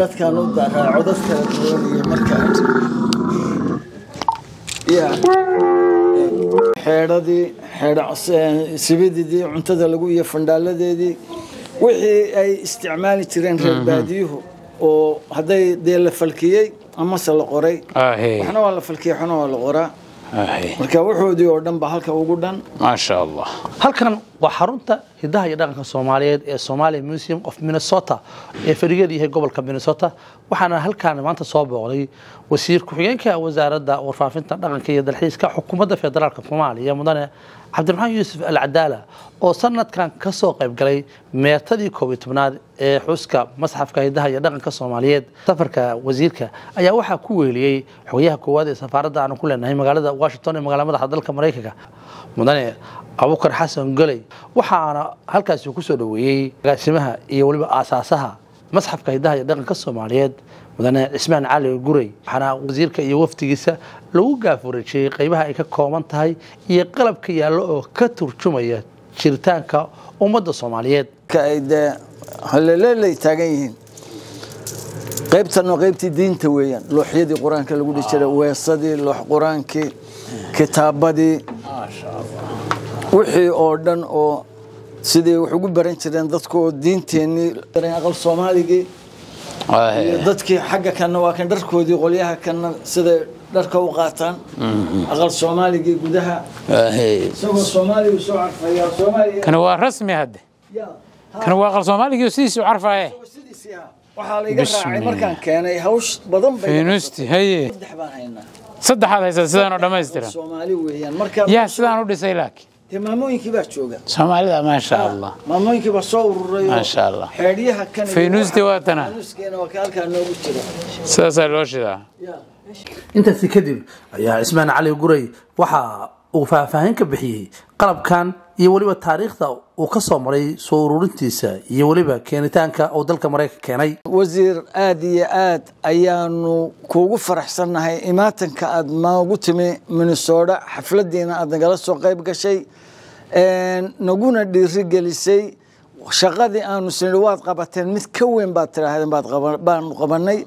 dadkaan u daraa codad kala duwan iyo markaa ya xeedhadii xeedh sibididii cuntada lagu iyo fandhaaladeedii wixii ay isticmaali jireen reer baadiyuhu oo hadday dee la falkiyey amase la qoray. Waxna waa la falkiyey waxna waa la qoraa. Marka wuxoodii oo dhan ba halka ugu dhan. Maasha allah. Halkan waa xarunta hidaha iyo dhaqanka soomaaliyeed ee somalia museum of minnesota ee fadhigeedu yahay gobolka minnesota waxaana halkaan maanta soo booqday wasiir ku-xigeenka wasaaradda warfaafinta dhaqanka iyo dalxiiska xukuumadda federaalk soomaaliya mudane cabdiraxmaan yuusuf al cadaala oo sanadkan ka soo qayb galay meertadii koob iyo tobnaad ee xuska masxafka hidaha iyo dhaqanka soomaaliyeed. Safarka wasiirka ayaa waxaa ku weeliyey xogayaha koowaad ee safaaradda aanu ku leenahay magaalada washington ee magaalada madaxda dalka maraykanka mudane abukar xasan goley waxaana halkaasi ku soo dhoweeyey agaasimaha iyo weliba aasaasaha masxafka hidaha iyo dhaqanka soomaaliyeed mudane cismaan cali gurey waxaana wasiirka iyo wafdigiisa lagu gaafureejiyey qaybaha ay ka kooban tahay iyo qalabka yaallo oo ka turjumaya jiritaanka ummadda soomaaliyeed. Haleleelay taagan yihiin. Qaybtan waa qaybtii diinta weeyaan. Looxyadii qur'aanka lagu dhihi jiray weesadii loox qur'aankii kitaabadii wixii oo dhan oo sidii wax ugu baran jireen dadku oo diinteennii aqal soomaaligii iyo dadkii xagga kanna waa kan dharkoodii qolyaha kanna siday dharka u qaataan. Aqal soomaaligii gudaha. Isagoo soomaaliya soo carfaya soomaaliya kana waa rasmi hadde? Kana waa aqal soomaaligii carfaaye? Sidiisii ah waxaa la iga raacay markaan keenay hawsh badan bay fiinusti haye. Saddex baan haynaa saddexaad haysaa sidaan oo dhammaystiran. Soomaali weeyaan marka yaa sidaan u dhisay laakiin. Soomaalida maasha allah. ururay oo Maasha Allah. Faynuusti waa tana. sidaasaa loo shidaa. Intaasi kadib ayaa cismaan cali gurey waxa uu faahfaahin ka bixiyey qalabkan iyo weliba taariikhda uu ka soo maray soo ururintiisa iyo weliba keenitaanka uu dalka maraykanka keenay. Wasiir aad iyo aad ayaanu kuugu faraxsannahay. Imaatanka aad noogu timi minnesota xafladiina aad nagala soo qayb gashay naguna dhiiri gelisay shaqadii aanu sinidhi waad qabateen mid ka weyn baad tidhaahdeen baanu qabanay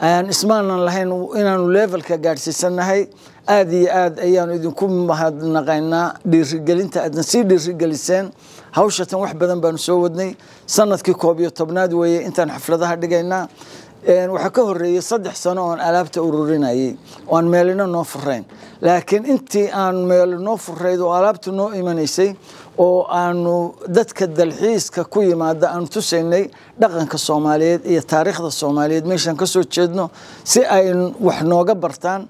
ismaanan lahayn inaanu levelka gaadhsiisannahay aad iyo aad ayaanu idinku mahadnaqaynaa dhiirigelinta aadna sii dhiirigeliseen. Hawshatan wax badan baanu soo wadnay. Sanadkii koob iyo tobnaad weeye intaan xafladaha dhigaynaa waxaa ka horeeyey saddex sano oon alaabta ururinayay oo aan noo furayn laakiin intii aan meelo noo furayd oo alaabta noo imanaysay oo aanu dadka dalxiiska ku yimaada aanu tusaynay dhaqanka soomaaliyeed iyo taariikhda soomaaliyeed meeshaan ka soo jeedno si ay wax nooga bartaan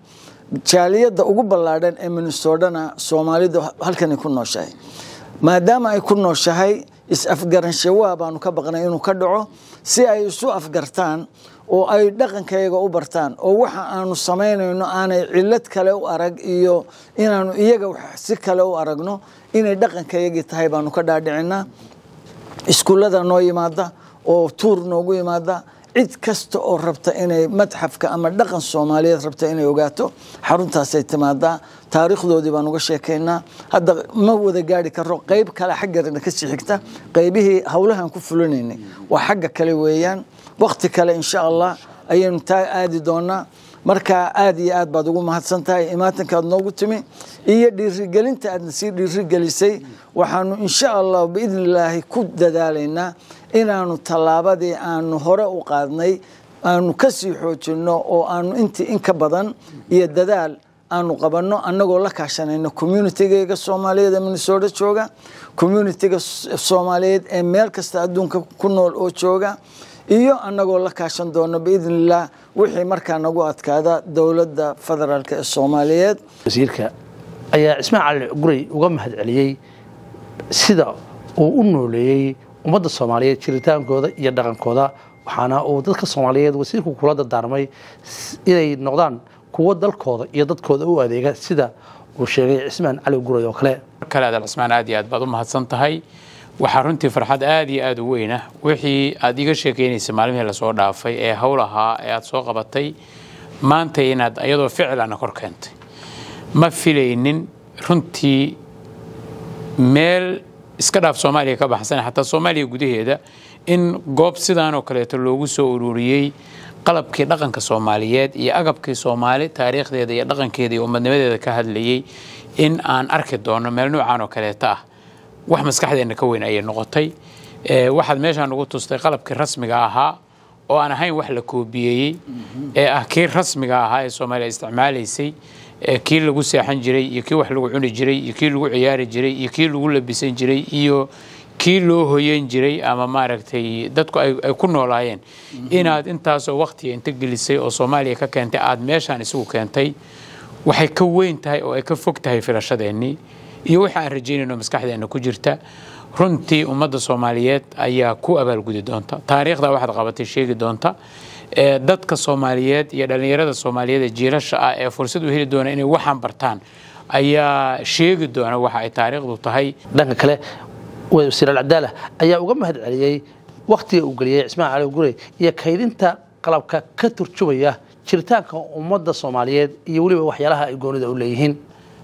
jaaliyadda ugu ballaadhan ee minnesotana soomaalida halkanay ku nooshahay. Maadaama ay ku nooshahay is-afgaranshawa baanu ka baqnay inuu ka dhaco. Si ay isu afgartaan oo ay dhaqankayaga u bartaan oo waxa aanu samaynayno aanay cilad kale u arag iyo inaanu iyaga wax si kale u aragno inay dhaqankayagii tahay baanu ka dhaadhicinaa iskuullada noo yimaada oo tuur noogu yimaada cid kasta oo rabta inay madxafka ama dhaqan soomaaliyeed rabta inay ogaato xaruntaasay timaadaa. Taariikhdoodii baan uga sheekaynaa. Hadda ma wada gaari karo qayb kale xaggeena ka sii xigta. Qaybihii howlahan ku fulinaynay waa xagga kale weeyaan. Wakti kale insha allah ayaynu taa aadi doonaa. Marka aad iyo aad baad ugu mahadsan tahay imaatankaad noogu timi. Iyo dhiirigelinta aadna sii dhiirigelisay waxaanu insha allah biidni illaahi ku dadaalaynaa inaanu tallaabadii aanu hore u qaadnay aanu ka sii xoojinno oo aanu intii in ka badan iyo dadaal aanu qabanno annagoo la kaashanayno communitygayga soomaaliyeed ee minnesota jooga communitiga soomaaliyeed ee meel kasta adduunka ku nool oo jooga iyo annagoo la kaashan doono biidni illah wixii markaa nagu adkaada dowladda federaalk ee soomaaliyeed. Wasiirka ayaa cismaan gurey uga mahad celiyey sida uu u nooleeyey ummadda soomaaliyeed jiritaankooda iyo dhaqankooda. Waxaana uu dadka soomaaliyeed wasiirku kula dardaarmay inay noqdaan kuwo dalkooda iyo dadkooda u adeega sida uu sheegay cismaan cali gurey oo kale. Kale aad cismaan aad iyo aad baad u mahadsan tahay. Waxaa runtii farxad aad iyo aad u weyn ah. Wixii aad iga sheekeynaysa maalmihii la soo dhaafay ee howl ahaa ee aad soo qabatay maanta inaad iyadoo ficilana kor keentay. Ma filaynin runtii meel iska dhaaf soomaaliya ka baxsan xataa soomaaliya gudaheeda in goob sidaan oo kaleeto loogu soo ururiyey qalabkii dhaqanka soomaaliyeed iyo agabkii soomaali taariikhdeeda iyo dhaqankeeda iyo umadnimadeeda ka hadlayey in aan arki doono meel noocaan oo kaleeto ah. Wax maskaxdeenna ka weyn ayay noqotay. Waxaad meeshaan nagu tustay qalabkii rasmiga ahaa oo aan ahayn wax la koobiyeeyey ee ah kii rasmiga ahaa ee soomaaliya isticmaalaysay kii lagu seexan jiray iyo kii wax lagu cuni jiray iyo kii lagu ciyaari jiray iyo kii lagu labisan jiray iyo kii loo hoyan jiray ama maaragtay dadku ay ku noolaayeen. Inaad intaasoo waktiga inta gelisay oo soomaaliya ka keentay aad meeshaan isugu keentay waxay ka weyn tahay oo ay ka fog tahay filashadeennii iyo waxa aan rajaynayno maskaxdeenna ku jirta. Runtii ummadda soomaaliyeed ayaa ku abaalgudi doonta. Taariikhda waxaad qabatay sheegi doonta dadka soomaaliyeed iyo dhallinyarada soomaaliyeed ee jiilasha ah ee fursad u heli doona inay waxaan bartaan ayaa sheegi doona waxa ay taariikhdu tahay. Dhanka kale wasiir alcadaala ayaa uga mahad celiyey wakhtiga uu geliyey cismaan cali gurey iyo kaydinta qalabka ka turjubaya jiritaanka ummadda soomaaliyeed iyo weliba waxyaalaha ay goonida u leeyihiin.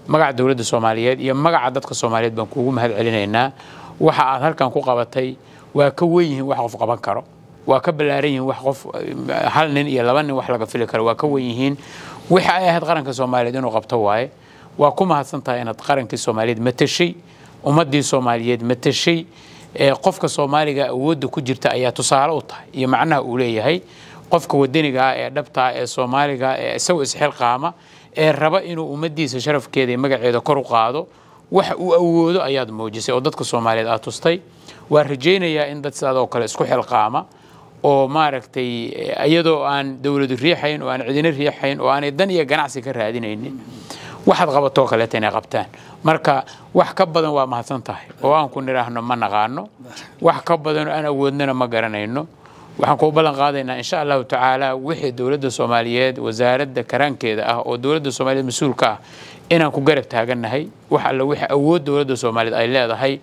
Magaca dowladda soomaaliyeed iyo magaca dadka soomaaliyeed baan kuugu mahad celinaynaa waxa aad halkan ku qabatay waa ka wen yihiin wax qof qaban karo waa ka ballaaran yihiin wax qof hal nin iyo laba nin wax laga fili karo. Waa ka wen yihiin. Waxa ay ahayd qaranka soomaaliyeed inuu qabto waaye. Waa ku mahadsan tahay inaad qarankii soomaaliyeed matashay ummaddii soomaaliyeed matashay qofka soomaaliga awoodda ku jirta ayaa tusaale u tahay iyo macnaha uu leeyahay. Qofka wadaniga ah ee dhabtaa ee soomaaliga ee isagoo isxilqaama ee raba inuu ummaddiisa sharafkeeda iyo magaceeda kor u qaado waxa uu awoodo ayaad muujisay oo dadka soomaaliyeed aad tustay. Waa rajaynayaa in dad sidaadoo kale isku xilqaama oo maaragtay iyadoo aan dowladu riixayn oo aan cidina riixayn oo aanay dan iyo ganacsi ka raadinaynin waxaad qabatoo kaleeta inay qabtaan. Marka wax ka badan waa mahadsan tahay oo aan ku nidhaahno ma naqaano. Wax ka badanoo aan awoodnana ma garanayno. Waxaan kuu ballan qaadaynaa insha allahu tacaala wixii dowladda soomaaliyeed wasaaradda karaankeeda ah oo dowladda soomaaliyeed mas'uulka ah inaan ku garab taagannahay wax alle wixii awood dowladda soomaaliyeed ay leedahay.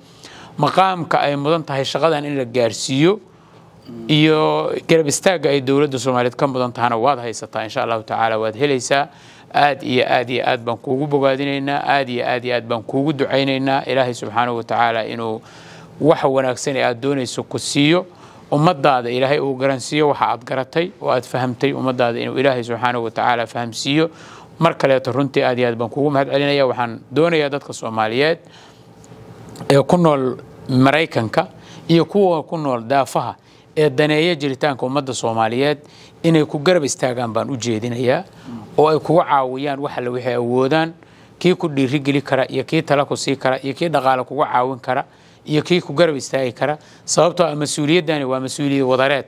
Maqaamka ay mudan tahay shaqadan in la gaarsiiyo iyo garab istaagga ay dowladda soomaaliyeed ka mudan tahana waad haysataa insha allahu tacaala waad helaysaa. Aad iyo aad iyo aad baan kuugu bogaadinaynaa aad iyo aad iyo aad baan kuugu ducaynaynaa. Ilaahay subxaanahu watacaala inuu waxa wanaagsan ee aad doonayso ku siiyo. Ummadaada ilaahay uu garansiiyo waxa aad garatay oo aad fahamtay. Ummadaada inuu ilaahay subxaanahu watacaala fahamsiiyo. Mar kaleeto runtii aad iyo aad baan kuugu mahad waxaan doonayaa dadka soomaaliyeed ee ku nool maraykanka iyo kuwa ku nool daafaha ee daneeya jiritaanka ummadda soomaaliyeed inay ku garab istaagaan baan u jeedinayaa oo ay kuga caawiyaan wax alle waxay awoodaan kii ku dhiirigeli kara iyo kii tala ku sii kara iyo kii dhaqaale kuga caawin kara iyo kii ku garab istaagi kara. Sababtoo ah mas'uuliyaddani waa mas'uuliyad wadareed.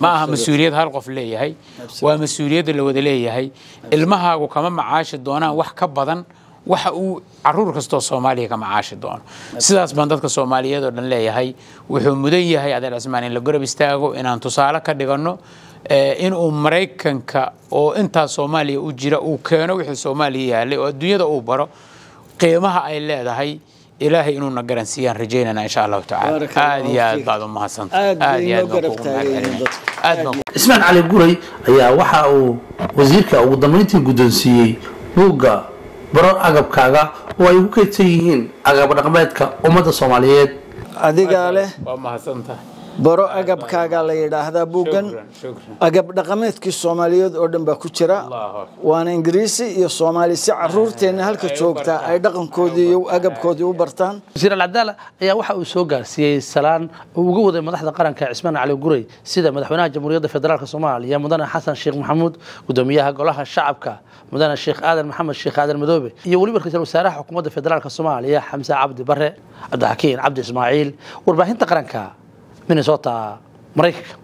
Ma aha mas'uuliyad hal qof leeyahay. Waa mas'uuliyadda la wada leeyahay. Ilmahaagu kama macaashi doonaan wax ka badan waxa uu carruur kastoo soomaaliya ka macaashi doono. Sidaas baan dadka soomaaliyeed oo dhan leeyahay wuxuu mudan yahay adeer cismaan in la garab istaago inaan tusaale ka dhiganno inuu maraykanka oo intaas soomaaliya u jira uu keeno wixii soomaaliya yaalay oo adduunyada uu baro qiimaha ay leedahay ilaahay inuuna garansiiyaan rajaynana insha allahu tacaala. Aad iyo aad baad u cali guray ayaa waxa uu wasiirka ugu dambayntii guddoonsiiyey buugga baro agabkaaga oo ay ugu kaydsan yihiin agab dhaqameedka ummadda soomaaliyeed. Adigaa leh. waa mahadsantahay baro agabkaagaa la yidhaahdaa buuggan agab dhaqameedkii soomaaliyeed oo dhan baa ku jira. Waana ingiriisi iyo soomaali si caruurteenna halka joogtaa ay dhaqankoodii iyo agabkoodii u bartaan. Wasiir alcadaala ayaa waxa uu soo gaarsiiyey salaan uu uga waday madaxda qaranka cismaan cali guray sida madaxweynaha jamhuuriyadda federaalk soomaaliya mudane xasan sheekh maxamuud gudoomiyaha golaha shacabka mudane sheekh aadan maxamed sheekh aadan madoobe iyo weliba ra'iisul wasaaraha xukuumadda federaalk soomaaliya xamse cabdi bare cabdixakiin cabdi ismaaciil. Warbaahinta qaranka minnesota maraykanka